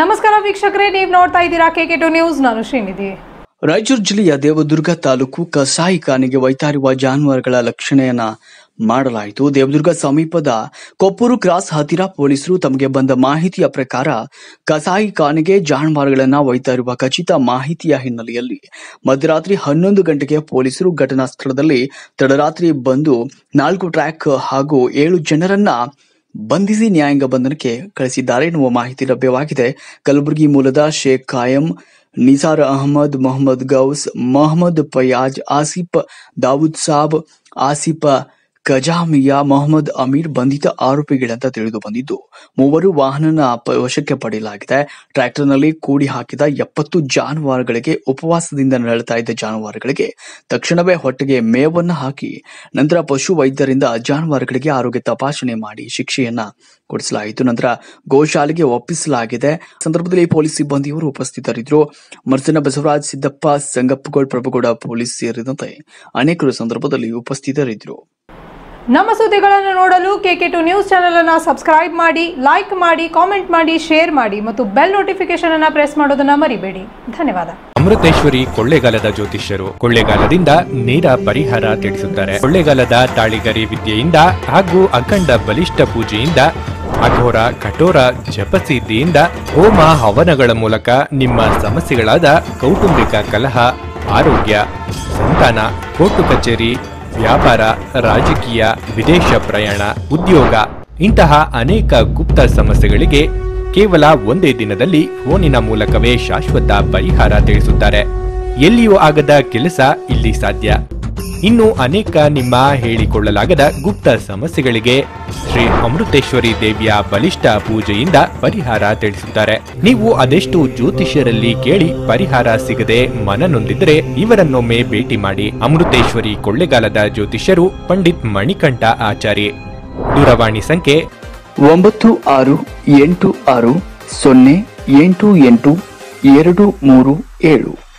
ನಮಸ್ಕಾರ ವೀಕ್ಷಕರೇ, ನೀವು ನೋಡ್ತಾ ಇದ್ದೀರಾ ಕೆ ಟು ನ್ಯೂಸ್ ನಾನು ಶ್ರೀನಿಧಿ. ರಾಯಚೂರು ಜಿಲ್ಲೆಯ ದೇವದುರ್ಗ ತಾಲೂಕು ಕಸಾಯಿ ಖಾನೆಗೆ ಒಯ್ತಾರಿರುವ ಜಾನುವಾರುಗಳ ಲಕ್ಷಣೆಯನ್ನ ಮಾಡಲಾಯಿತು. ದೇವದುರ್ಗ ಸಮೀಪದ ಕೊಪ್ಪೂರು ಕ್ರಾಸ್ ಹತ್ತಿರ ಪೊಲೀಸರು ತಮಗೆ ಬಂದ ಮಾಹಿತಿಯ ಪ್ರಕಾರ ಕಸಾಯಿ ಖಾನೆಗೆ ಜಾನುವಾರುಗಳನ್ನ ಒಯ್ತಾ ಖಚಿತ ಮಾಹಿತಿಯ ಹಿನ್ನೆಲೆಯಲ್ಲಿ ಮಧ್ಯರಾತ್ರಿ ಹನ್ನೊಂದು ಗಂಟೆಗೆ ಪೊಲೀಸರು ಘಟನಾ ಸ್ಥಳದಲ್ಲಿ ತಡರಾತ್ರಿ ಬಂದು ನಾಲ್ಕು ಟ್ರ್ಯಾಕ್ ಹಾಗೂ ಏಳು ಜನರನ್ನ ಬಂಧಿಸಿ ನ್ಯಾಯಾಂಗ ಬಂಧನಕ್ಕೆ ಕಳಿಸಿದ್ದಾರೆ ಎನ್ನುವ ಮಾಹಿತಿ ಲಭ್ಯವಾಗಿದೆ ಕಲಬುರಗಿ ಮೂಲದ ಶೇಖ್ ಕಾಯಂ ನಿಸಾರ್ ಅಹಮದ್ ಮೊಹಮ್ಮದ್ ಗೌಸ್ ಮೊಹಮ್ಮದ್ ಫಯಾಜ್ ಆಸಿಫ್ ದಾವೂದ್ ಸಾಬ್ ಆಸಿಫ್ ಖಜಾಮಿಯಾ ಮೊಹಮ್ಮದ್ ಅಮೀರ್ ಬಂಧಿತ ಆರೋಪಿಗಳಂತ ತಿಳಿದು ಬಂದಿದ್ದು, ಮೂವರು ವಾಹನನ ವಶಕ್ಕೆ ಪಡೆಯಲಾಗಿದೆ. ಟ್ರ್ಯಾಕ್ಟರ್ನಲ್ಲಿ ಕೂಡಿ ಹಾಕಿದ ಎಪ್ಪತ್ತು ಜಾನುವಾರುಗಳಿಗೆ ಉಪವಾಸದಿಂದ ನರಳುತ್ತಾ ಇದ್ದ ಜಾನುವಾರುಗಳಿಗೆ ತಕ್ಷಣವೇ ಹೊಟ್ಟೆಗೆ ಮೇವನ್ನು ಹಾಕಿ, ನಂತರ ಪಶು ವೈದ್ಯರಿಂದ ಜಾನುವಾರುಗಳಿಗೆ ಆರೋಗ್ಯ ತಪಾಸಣೆ ಮಾಡಿ ಶಿಕ್ಷೆಯನ್ನ ಕೊಡಿಸಲಾಯಿತು. ನಂತರ ಗೋಶಾಲೆಗೆ ಒಪ್ಪಿಸಲಾಗಿದೆ. ಸಂದರ್ಭದಲ್ಲಿ ಪೊಲೀಸ್ ಸಿಬ್ಬಂದಿಯವರು ಉಪಸ್ಥಿತರಿದ್ದರು. ಮರ್ಸನ ಬಸವರಾಜ್ ಸಿದ್ದಪ್ಪ, ಸಂಗಪ್ಪಗೌಡ, ಪ್ರಭುಗೌಡ ಪೊಲೀಸ್ ಸೇರಿದಂತೆ ಅನೇಕರು ಸಂದರ್ಭದಲ್ಲಿ ಉಪಸ್ಥಿತರಿದ್ದರು. ನಮ್ಮ ಸುದ್ದಿಗಳನ್ನು ನೋಡಲು ಕೆ ಟು ನ್ಯೂಸ್ ಚಾನೆಲ್ ಅನ್ನ ಸಬ್ಸ್ಕ್ರೈಬ್ ಮಾಡಿ ಲೈಕ್ ಮಾಡಿ ಕಾಮೆಂಟ್ ಮಾಡಿ ಶೇರ್ ಮಾಡಿ ಮತ್ತು ಬೆಲ್ ನೋಟಿಫಿಕೇಶನ್ ಅನ್ನು ಪ್ರೆಸ್ ಮಾಡೋದನ್ನ ಮರಿಬೇಡಿ. ಧನ್ಯವಾದ. ಅಮೃತೇಶ್ವರಿ ಕೊಳ್ಳೇಗಾಲದ ಜ್ಯೋತಿಷ್ಯರು ಕೊಳ್ಳೇಗಾಲದಿಂದ ನೇರ ಪರಿಹಾರ ತಿಳಿಸುತ್ತಾರೆ. ಕೊಳ್ಳೇಗಾಲದ ತಾಳಿಗರಿ ವಿದ್ಯೆಯಿಂದ ಹಾಗೂ ಅಖಂಡ ಬಲಿಷ್ಠ ಪೂಜೆಯಿಂದ, ಅಘೋರ ಕಠೋರ ಜಪಸಿದ್ಧಿಯಿಂದ, ಹೋಮ ಹವನಗಳ ಮೂಲಕ ನಿಮ್ಮ ಸಮಸ್ಯೆಗಳಾದ ಕೌಟುಂಬಿಕ ಕಲಹ, ಆರೋಗ್ಯ, ಸಂತಾನ, ಕೋರ್ಟು ಕಚೇರಿ ವ್ಯಾಪಾರ, ರಾಜಕೀಯ, ವಿದೇಶ ಪ್ರಯಾಣ, ಉದ್ಯೋಗ ಇಂತಹ ಅನೇಕ ಗುಪ್ತ ಸಮಸ್ಯೆಗಳಿಗೆ ಕೇವಲ ಒಂದೇ ದಿನದಲ್ಲಿ ಫೋನಿನ ಮೂಲಕವೇ ಶಾಶ್ವತ ಪರಿಹಾರ ತಿಳಿಸುತ್ತಾರೆ. ಎಲ್ಲಿಯೂ ಆಗದ ಕೆಲಸ ಇಲ್ಲಿ ಸಾಧ್ಯ. ಇನ್ನು ಅನೇಕ ನಿಮ್ಮ ಹೇಳಿಕೊಳ್ಳಲಾಗದ ಗುಪ್ತ ಸಮಸ್ಯೆಗಳಿಗೆ ಶ್ರೀ ಅಮೃತೇಶ್ವರಿ ದೇವಿಯ ಬಲಿಷ್ಠ ಪೂಜೆಯಿಂದ ಪರಿಹಾರ ತಿಳಿಸುತ್ತಾರೆ. ನೀವು ಅದೆಷ್ಟು ಜ್ಯೋತಿಷ್ಯರಲ್ಲಿ ಕೇಳಿ ಪರಿಹಾರ ಸಿಗದೆ ಮನನೊಂದಿದ್ರೆ ಇವರನ್ನೊಮ್ಮೆ ಭೇಟಿ ಮಾಡಿ ಅಮೃತೇಶ್ವರಿ ಕೊಳ್ಳೆಗಾಲದ ಜ್ಯೋತಿಷ್ಯರು ಪಂಡಿತ್ ಮಣಿಕಂಠ ಆಚಾರಿ ದೂರವಾಣಿ ಸಂಖ್ಯೆ ಒಂಬತ್ತು ಆರು ಎಂಟು ಆರು ಸೊನ್ನೆ ಎಂಟು ಎಂಟು ಎರಡು ಮೂರು ಏಳು.